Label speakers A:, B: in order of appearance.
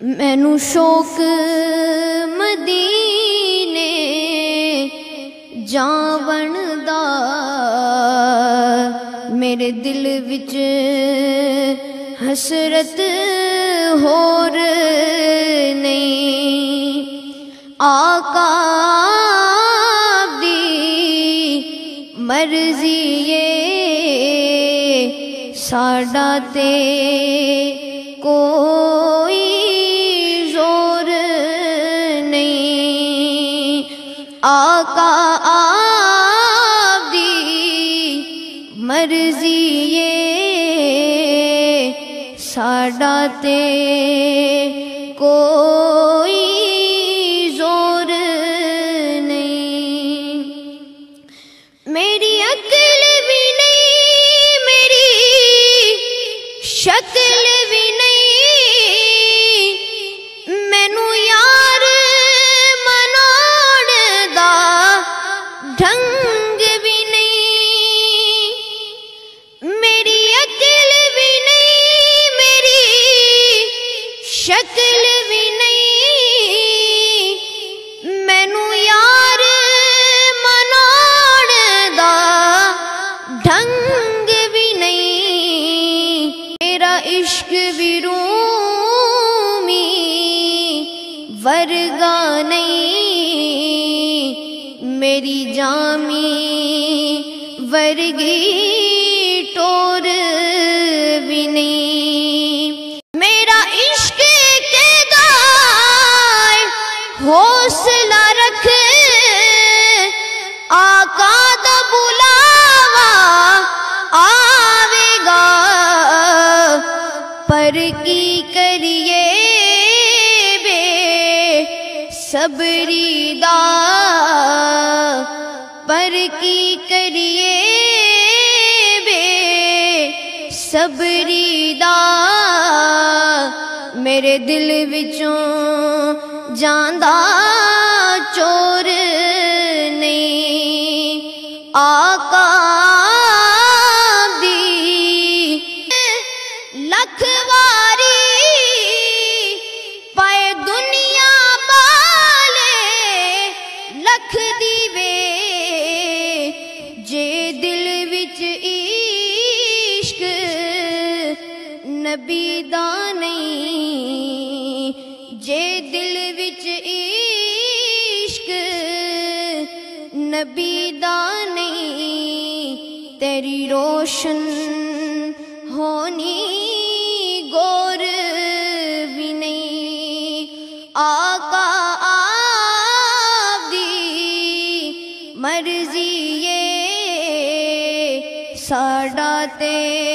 A: ਮੈਨੂੰ ਸ਼ੌਕ ਮਦੀਨੇ ਜਾਵਣ ਦਾ, ਮੇਰੇ ਦਿਲ ਵਿੱਚ ਹਸਰਤ ਹੋਰ ਨਹੀਂ। ਆਕਾ ਦੀ ਮਰਜ਼ੀ ਏ, ਸਾਡਾ ਤੇ ਕੋਈ ਆਕਾ ਆਪ ਦੀ ਮਰਜ਼ੀ ਏ ਸਾਡਾ ਤੇ ਕੋਈ ਜ਼ੋਰ ਨਹੀਂ ਮੇਰੀ ਅਕਲ ਵੀ ਨਹੀਂ ਮੇਰੀ ਸ਼ਕਲ ਵੀ ਨਹੀਂ। ਮੈਨੂੰ ਯਾਰ ਮਨਾਉਣ ਦਾ ਢੰਗ ਵੀ ਨਹੀਂ। ਮੇਰਾ ਇਸ਼ਕ ਵੀ ਰੂਮੀ ਵਰਗਾ ਨਹੀਂ। ਮੇਰੀ ਜਾਮੀ ਵਰਗੀ ਟੋਰ ਵੀ ਨਹੀਂ। ਪਰ ਕੀ ਕਰੀਏ ਬੇ ਸਬਰੀ ਦਾ ਪਰ ਕੀ ਕਰੀਏ ਬੇ ਸਬਰੀ ਦਾ ਮੇਰੇ ਦਿਲ ਵਿੱਚੋਂ ਜਾਂਦਾ ਚੋਰ ਨਹੀਂ ਆਕਾ ਨਬੀ ਦਾ ਨਹੀਂ ਜੇ ਦਿਲ ਵਿੱਚ ਇਸ਼ਕ ਨਬੀ ਦਾ ਨਹੀਂ ਤੇਰੀ ਰੋਸ਼ਨ ਹੋਣੀ ਮਰਜ਼ੀ ਏ ਸਾਡਾ ਤੇ